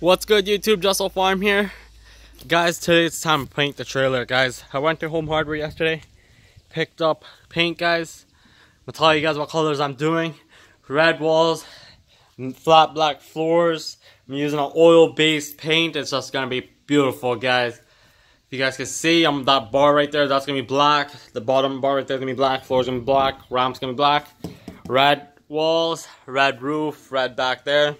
What's good YouTube, Jassal Farm here. Guys, today it's time to paint the trailer, guys. I went to Home Hardware yesterday, picked up paint, guys. I'll tell you guys what colors I'm doing. Red walls, flat black floors. I'm using an oil-based paint. It's just gonna be beautiful, guys. If you guys can see, I'm that bar right there, that's gonna be black. The bottom bar right there is gonna be black. Floor's gonna be black. Ramp's gonna be black. Red walls, red roof, red back there.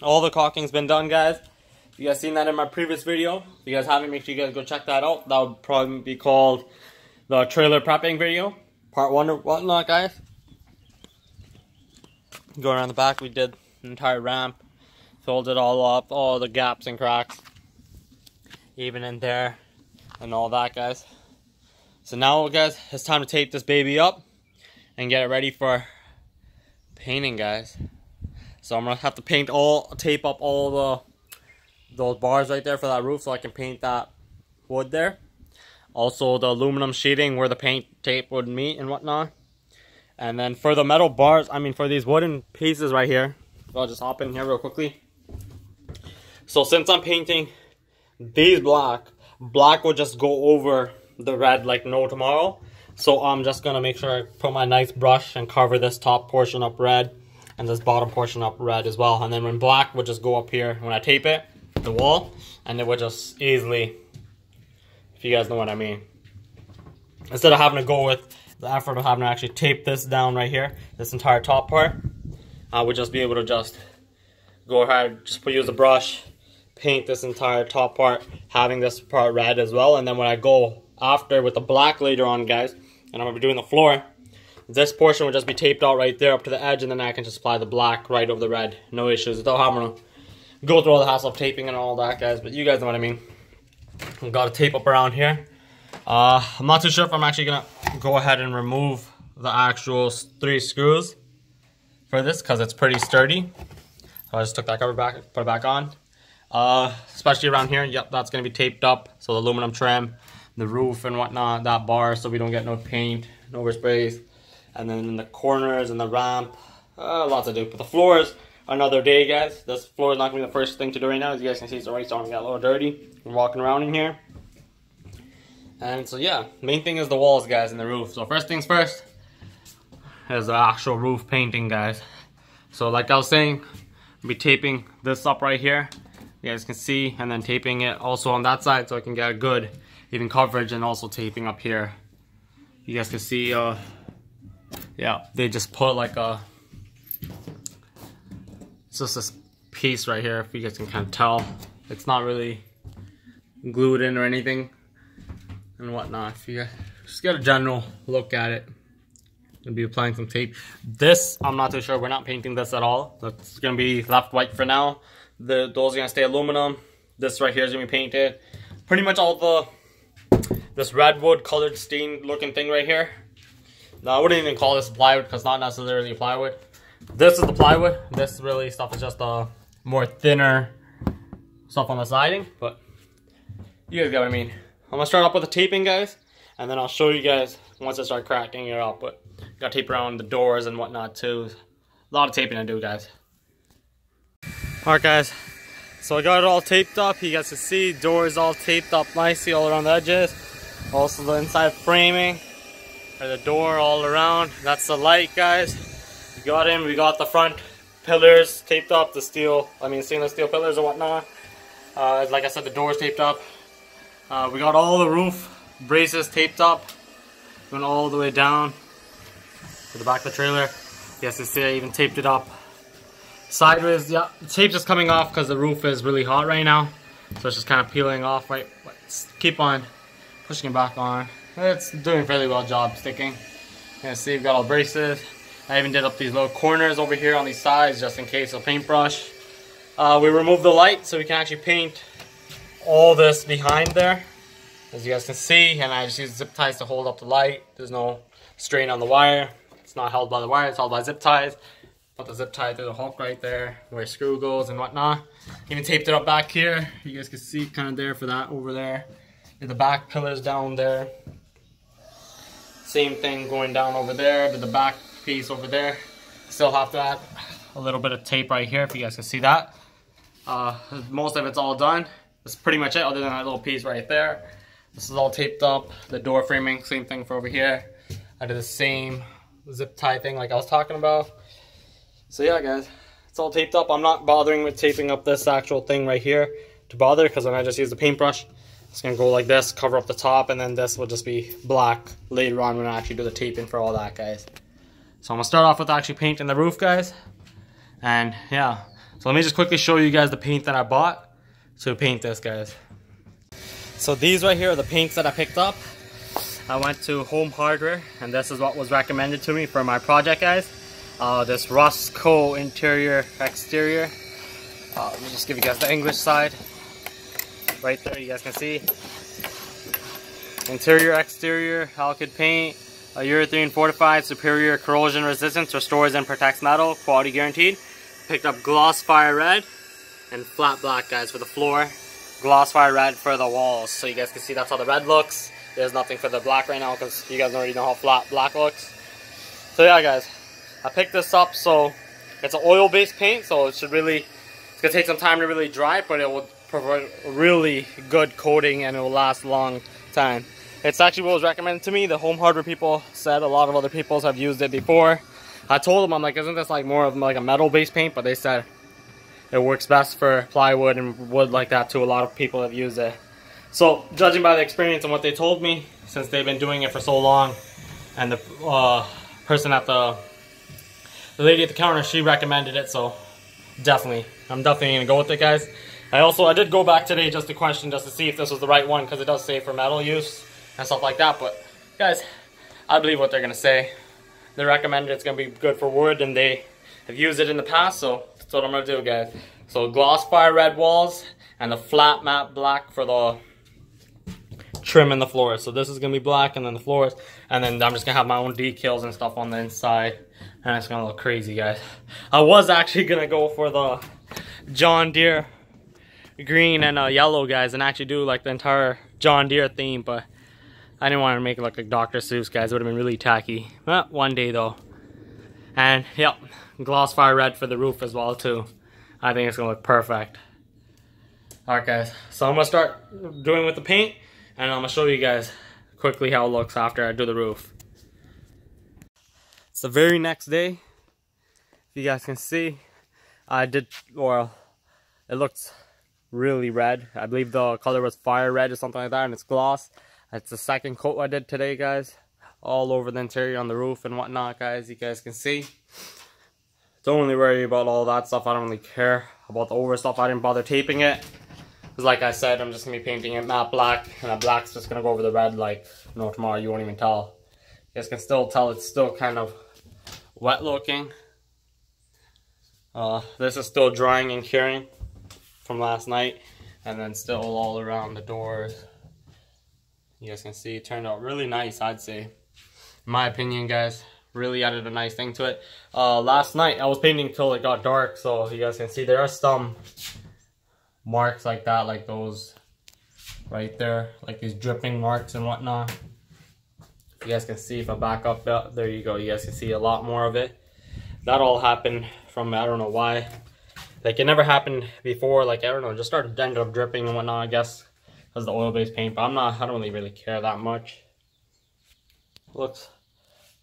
All the caulking's been done, guys. You guys seen that in my previous video. If you guys haven't, make sure you guys go check that out. That would probably be called the trailer prepping video. Part one or whatnot, guys. Go around the back, we did the entire ramp. Filled it all up, all the gaps and cracks. Even in there and all that, guys. So now, guys, it's time to tape this baby up and get it ready for painting, guys. So I'm gonna have to paint all, tape up all the those bars right there for that roof so I can paint that wood there. Also the aluminum sheeting where the paint tape would meet and whatnot. And then for the metal bars, I mean for these wooden pieces right here, I'll just hop in here real quickly. So since I'm painting these black, black will just go over the red like no tomorrow. So I'm just gonna make sure I put my nice brush and cover this top portion up red and this bottom portion up red as well. And then when black would just go up here when I tape it, the wall, and it would just easily, if you guys know what I mean. Instead of having to go with the effort of having to actually tape this down right here, this entire top part, I would just be able to just go ahead, just put, use a brush, paint this entire top part, having this part red as well. And then when I go after with the black later on, guys, and I'm to be doing the floor, this portion will just be taped out right there up to the edge and then I can just apply the black right over the red. No issues without having to go through all the hassle of taping and all that guys. But you guys know what I mean. I've got a tape up around here. Uh, I'm not too sure if I'm actually going to go ahead and remove the actual three screws for this because it's pretty sturdy. So I just took that cover back, put it back on. Uh, especially around here, yep, that's going to be taped up. So the aluminum trim, the roof and whatnot, that bar so we don't get no paint, no oversprays and then in the corners and the ramp, uh, lots to do. But the floors, another day, guys. This floor is not going to be the first thing to do right now. As you guys can see, it's already starting to get a little dirty. I'm walking around in here. And so, yeah, main thing is the walls, guys, and the roof. So first things first is the actual roof painting, guys. So like I was saying, I'll be taping this up right here. You guys can see, and then taping it also on that side so I can get a good even coverage and also taping up here. You guys can see uh, yeah, they just put like a, it's just this piece right here, if you guys can kind of tell. It's not really glued in or anything and whatnot. If you just get a general look at it, and be applying some tape. This, I'm not too sure. We're not painting this at all. That's gonna be left white for now. The doors are gonna stay aluminum. This right here is gonna be painted. Pretty much all the this redwood colored stain looking thing right here no, I wouldn't even call this plywood because not necessarily plywood. This is the plywood. This really stuff is just a uh, more thinner stuff on the siding, but you guys get what I mean. I'm gonna start off with the taping, guys, and then I'll show you guys once I start cracking it up. But got tape around the doors and whatnot too. A lot of taping to do, guys. Alright, guys. So I got it all taped up. You guys can see doors all taped up nicely all around the edges. Also the inside framing or the door all around. That's the light, guys. We got in, we got the front pillars taped up, the steel, I mean stainless steel pillars or whatnot. Uh, like I said, the doors taped up. Uh, we got all the roof braces taped up, Went all the way down to the back of the trailer. Yes, you see I even taped it up sideways. Yeah, the tape's just coming off because the roof is really hot right now. So it's just kind of peeling off, right? Let's keep on pushing it back on. It's doing a fairly well job sticking. You can see we've got all braces. I even did up these little corners over here on these sides just in case of paintbrush. Uh, we removed the light so we can actually paint all this behind there. As you guys can see, and I just use zip ties to hold up the light. There's no strain on the wire. It's not held by the wire, it's held by zip ties. Put the zip tie through the hook right there where screw goes and whatnot. Even taped it up back here. You guys can see kind of there for that over there. The back pillars down there. Same thing going down over there to the back piece over there. Still have to add a little bit of tape right here if you guys can see that. Uh, most of it's all done. That's pretty much it, other than that little piece right there. This is all taped up. The door framing, same thing for over here. I did the same zip tie thing like I was talking about. So yeah, guys, it's all taped up. I'm not bothering with taping up this actual thing right here to bother because then I just use the paintbrush. It's gonna go like this, cover up the top, and then this will just be black later on when I actually do the taping for all that, guys. So I'm gonna start off with actually painting the roof, guys. And yeah, so let me just quickly show you guys the paint that I bought to paint this, guys. So these right here are the paints that I picked up. I went to Home Hardware, and this is what was recommended to me for my project, guys. Uh, this Rust Coat interior exterior. Uh, let me just give you guys the English side. Right there, you guys can see. Interior, exterior, Alkyd paint, a urethane fortified, superior corrosion resistance, restores and protects metal, quality guaranteed. Picked up gloss fire red and flat black, guys, for the floor. Gloss fire red for the walls. So you guys can see that's how the red looks. There's nothing for the black right now because you guys already know how flat black looks. So yeah, guys, I picked this up so it's an oil-based paint, so it should really, it's gonna take some time to really dry, but it will provide really good coating and it will last a long time. It's actually what was recommended to me. The home hardware people said a lot of other people have used it before. I told them, I'm like, isn't this like more of like a metal-based paint? But they said it works best for plywood and wood like that too. A lot of people have used it. So, judging by the experience and what they told me, since they've been doing it for so long, and the uh, person at the, the lady at the counter, she recommended it, so definitely, I'm definitely gonna go with it, guys. I also, I did go back today just to question, just to see if this was the right one, because it does say for metal use and stuff like that, but guys, I believe what they're gonna say. They recommended it's gonna be good for wood, and they have used it in the past, so that's what I'm gonna do, guys. So gloss fire red walls, and the flat matte black for the trim in the floors. So this is gonna be black and then the floors, and then I'm just gonna have my own decals and stuff on the inside, and it's gonna look crazy, guys. I was actually gonna go for the John Deere green and uh, yellow, guys, and actually do like the entire John Deere theme, but I didn't want to make it look like Dr. Seuss, guys. It would have been really tacky. But one day though. And yep, gloss fire red for the roof as well too. I think it's gonna look perfect. Alright guys, so I'm gonna start doing with the paint and I'm gonna show you guys quickly how it looks after I do the roof. It's the very next day. If you guys can see, I did, well, it looks really red. I believe the color was fire red or something like that and it's gloss. It's the second coat I did today guys. All over the interior on the roof and whatnot guys, you guys can see. Don't really worry about all that stuff. I don't really care about the over stuff. I didn't bother taping it. Because like I said, I'm just going to be painting it matte black. And that black's just going to go over the red like, you know, tomorrow. You won't even tell. You guys can still tell it's still kind of wet looking. Uh, this is still drying and curing from last night. And then still all around the doors. You guys can see it turned out really nice, I'd say. In my opinion, guys really added a nice thing to it. Uh, last night I was painting till it got dark, so you guys can see there are some marks like that, like those right there, like these dripping marks and whatnot. You guys can see if I back up, there you go. You guys can see a lot more of it. That all happened from, I don't know why. Like it never happened before, like I don't know, just started ended up dripping and whatnot, I guess. Because the oil-based paint, but I'm not, I don't really, really care that much. Looks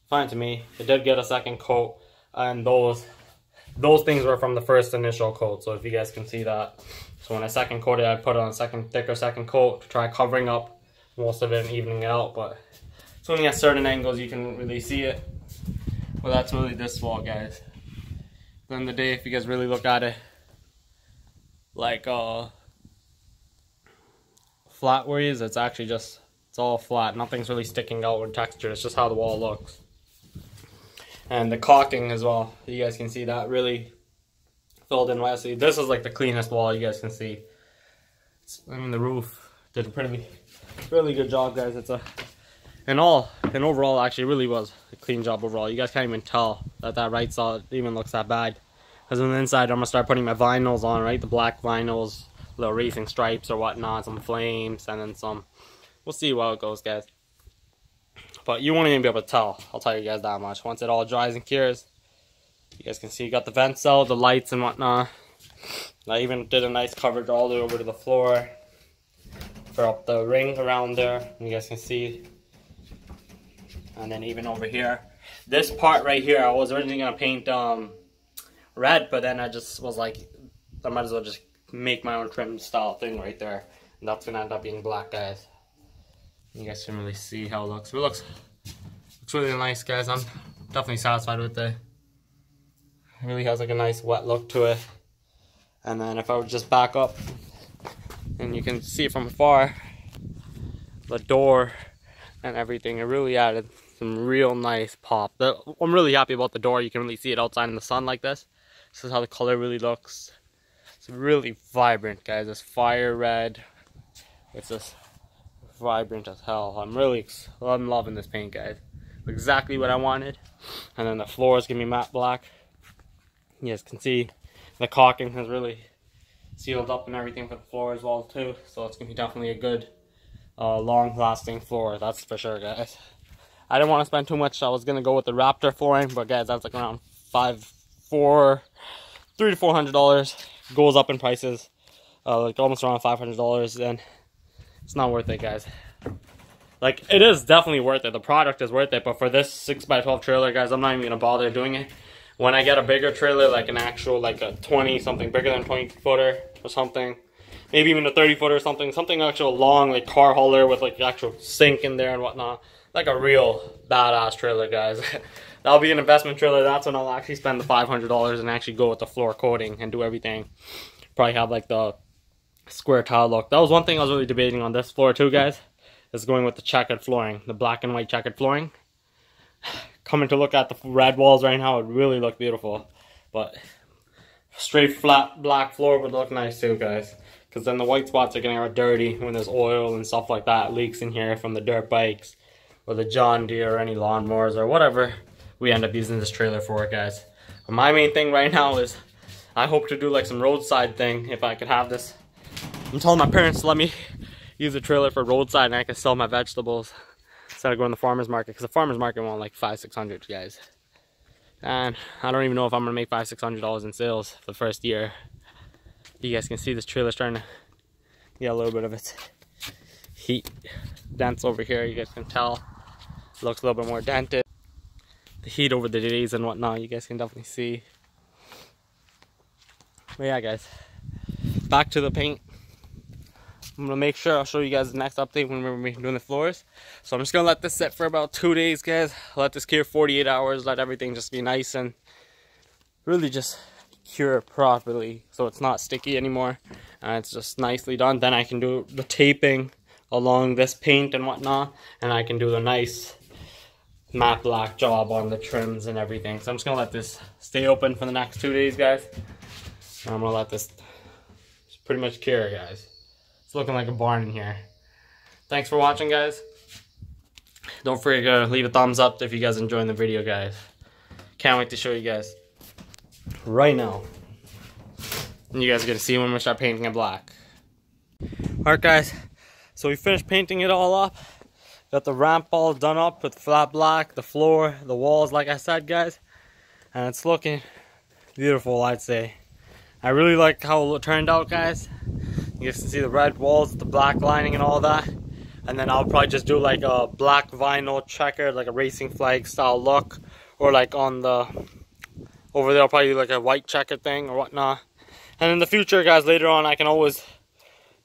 fine to me. It did get a second coat, and those those things were from the first initial coat. So if you guys can see that. So when I second coated, I put on a second thicker second coat to try covering up most of it and evening it out. But it's only at certain angles you can really see it. Well, that's really this wall, guys. Then the day, if you guys really look at it, like uh, flat ways, it's actually just it's all flat. Nothing's really sticking out with texture. It's just how the wall looks and the caulking as well. You guys can see that really filled in nicely. This is like the cleanest wall you guys can see. It's, I mean, the roof did a pretty, really good job, guys. It's a, in all, and overall, actually, really was a clean job overall. You guys can't even tell that that right side even looks that bad. Because on the inside, I'm gonna start putting my vinyls on, right? The black vinyls, little racing stripes or whatnot, some flames, and then some. We'll see how it goes, guys. But you won't even be able to tell. I'll tell you guys that much. Once it all dries and cures, you guys can see you got the vent cell, the lights and whatnot. I even did a nice coverage all the way over to the floor for up the ring around there. You guys can see. And then even over here. This part right here, I was originally going to paint um, red, but then I just was like, I might as well just make my own trim style thing right there. And that's to end up being black, guys. You guys can really see how it looks. It looks, looks really nice, guys. I'm definitely satisfied with it. It really has like a nice wet look to it. And then if I would just back up, and you can see from afar, the door and everything, it really added some real nice pop. I'm really happy about the door. You can really see it outside in the sun like this. This is how the color really looks. It's really vibrant, guys. It's fire red. It's just vibrant as hell. I'm really, I'm loving this paint, guys. Exactly what I wanted. And then the floor is gonna be matte black. You guys can see the caulking has really sealed up and everything for the floor as well too. So it's gonna be definitely a good, uh, long-lasting floor. That's for sure, guys. I didn't want to spend too much. I was gonna go with the Raptor flooring, but guys, that's like around five, four, three to four hundred dollars. Goes up in prices, uh, like almost around five hundred dollars. Then it's not worth it, guys. Like it is definitely worth it. The product is worth it, but for this six x twelve trailer, guys, I'm not even gonna bother doing it. When I get a bigger trailer, like an actual, like a 20 something bigger than 20 footer or something, maybe even a 30 footer or something, something actual long, like car hauler with like actual sink in there and whatnot like a real badass trailer, guys. That'll be an investment trailer. That's when I'll actually spend the $500 and actually go with the floor coating and do everything. Probably have like the square tile look. That was one thing I was really debating on this floor too, guys. Is going with the checkered flooring, the black and white checkered flooring. Coming to look at the red walls right now, it really look beautiful. But straight flat black floor would look nice too, guys. Because then the white spots are getting all dirty when there's oil and stuff like that leaks in here from the dirt bikes or the John Deere or any lawnmowers or whatever we end up using this trailer for, guys. But my main thing right now is I hope to do like some roadside thing if I could have this. I'm telling my parents to let me use the trailer for roadside and I can sell my vegetables instead of going to the farmer's market because the farmer's market want like five, six hundred, guys. And I don't even know if I'm gonna make five, six hundred dollars in sales for the first year. You guys can see this trailer starting to get a little bit of its heat dents over here. You guys can tell looks a little bit more dented. The heat over the days and whatnot, you guys can definitely see. But yeah, guys, back to the paint. I'm gonna make sure I'll show you guys the next update when we're doing the floors. So I'm just gonna let this sit for about two days, guys. Let this cure 48 hours, let everything just be nice and really just cure properly so it's not sticky anymore and it's just nicely done. Then I can do the taping along this paint and whatnot and I can do the nice matte black job on the trims and everything. So I'm just gonna let this stay open for the next two days, guys. And I'm gonna let this pretty much cure, guys. It's looking like a barn in here. Thanks for watching, guys. Don't forget to leave a thumbs up if you guys enjoying the video, guys. Can't wait to show you guys right now. And you guys are gonna see when we start painting it black. Alright guys, so we finished painting it all up. Got the ramp all done up with flat black, the floor, the walls, like I said, guys. And it's looking beautiful, I'd say. I really like how it turned out, guys. You guys can see the red walls, the black lining and all that. And then I'll probably just do like a black vinyl checker, like a racing flag style look. Or like on the, over there I'll probably do like a white checker thing or whatnot. And in the future, guys, later on I can always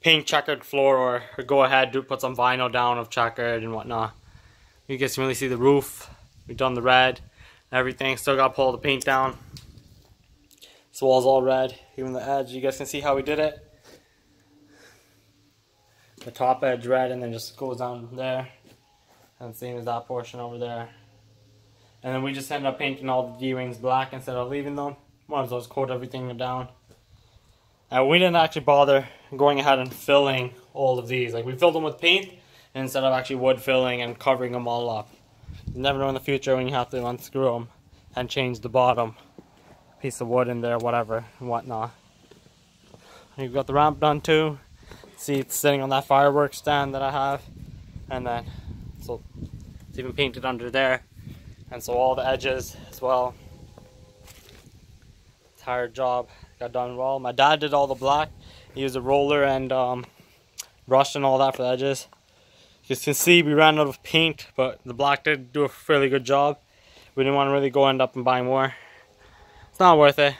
paint checkered floor or, or go ahead do put some vinyl down of checkered and whatnot. You guys can really see the roof. We've done the red everything. Still got to pull the paint down. This wall's all red. Even the edge, you guys can see how we did it. The top edge red and then just goes down there. And same as that portion over there. And then we just ended up painting all the D-rings black instead of leaving them. Might as well just coat everything down. And we didn't actually bother going ahead and filling all of these. Like we filled them with paint instead of actually wood filling and covering them all up. You never know in the future when you have to unscrew them and change the bottom piece of wood in there, whatever, and whatnot. You've got the ramp done too. See, it's sitting on that fireworks stand that I have. And then, so it's even painted under there. And so all the edges as well. Tired job got done well. My dad did all the black. He used a roller and um, brush and all that for the edges. You can see we ran out of paint, but the black did do a fairly good job. We didn't want to really go end up and buy more. It's not worth it.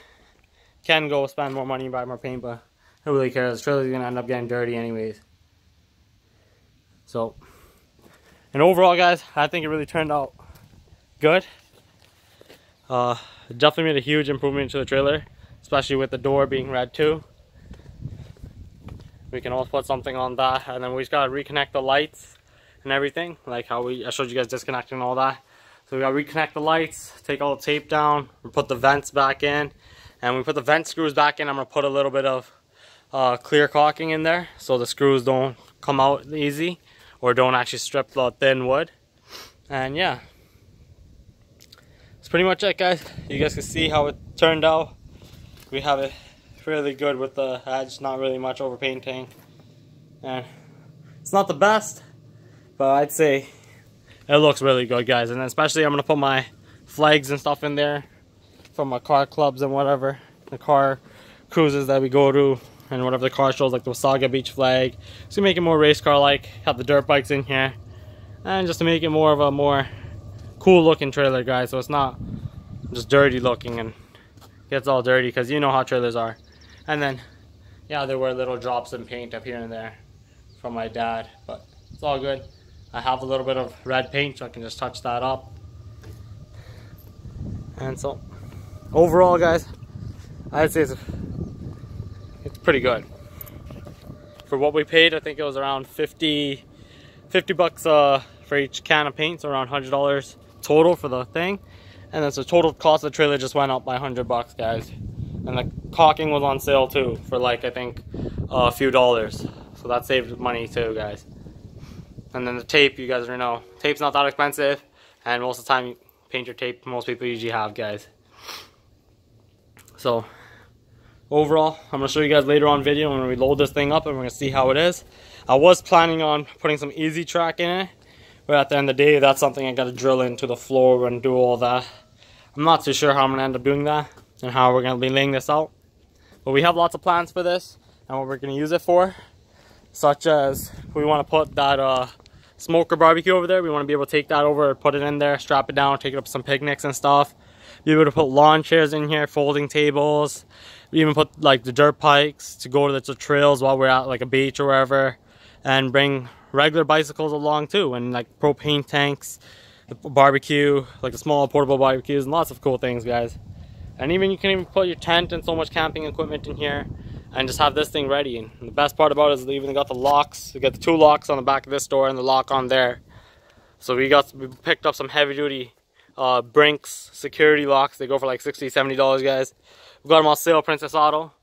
Can go spend more money and buy more paint, but who really cares? The trailer's gonna end up getting dirty anyways. So, and overall, guys, I think it really turned out good. Uh, definitely made a huge improvement to the trailer, especially with the door being red too. We can also put something on that, and then we just gotta reconnect the lights and everything, like how we I showed you guys disconnecting all that. So we gotta reconnect the lights, take all the tape down, we put the vents back in, and we put the vent screws back in. I'm gonna put a little bit of uh, clear caulking in there so the screws don't come out easy or don't actually strip the thin wood. And yeah, pretty much it, guys. You guys can see how it turned out. We have it really good with the edge, not really much over painting, and it's not the best but I'd say it looks really good, guys. And especially I'm to put my flags and stuff in there from my car clubs and whatever. The car cruises that we go to and whatever the car shows, like the Wasaga Beach flag. To make it more race car like, have the dirt bikes in here. And just to make it more of a more cool looking trailer, guys. So it's not just dirty looking and gets all dirty because you know how trailers are. And then, yeah, there were little drops of paint up here and there from my dad, but it's all good. I have a little bit of red paint so I can just touch that up. And so overall guys, I'd say it's, it's pretty good. For what we paid, I think it was around 50, 50 bucks uh, for each can of paint, so around $100 total for the thing. And then so total cost of the trailer just went up by 100 bucks guys. And the caulking was on sale too for like I think a few dollars. So that saved money too guys. And then the tape, you guys already know. Tape's not that expensive, and most of the time, you paint your tape, most people usually have, guys. So, overall, I'm going to show you guys later on video when we load this thing up and we're going to see how it is. I was planning on putting some easy track in it, but at the end of the day, that's something I got to drill into the floor and do all that. I'm not too sure how I'm to end up doing that and how we're to be laying this out. But we have lots of plans for this and what we're to use it for such as we want to put that uh, smoker barbecue over there. We want to be able to take that over, put it in there, strap it down, take it up some picnics and stuff. Be able to put lawn chairs in here, folding tables. We even put like the dirt bikes to go to the trails while we're at like a beach or wherever. And bring regular bicycles along too and like propane tanks, barbecue, like the small portable barbecues and lots of cool things guys. And even you can even put your tent and so much camping equipment in here and just have this thing ready. And the best part about it is they even got the locks. We got the two locks on the back of this door and the lock on there. So we got we picked up some heavy duty uh, Brinks security locks. They go for like 60 $70 guys. We got them on sale Princess Auto.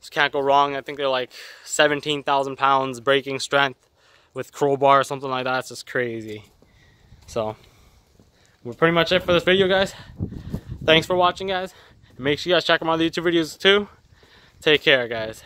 Just can't go wrong. I think they're like 17,000 pounds breaking strength with crowbar or something like that. It's just crazy. So we're pretty much it for this video guys. Thanks for watching guys. Make sure you guys check out my other YouTube videos too. Take care, guys.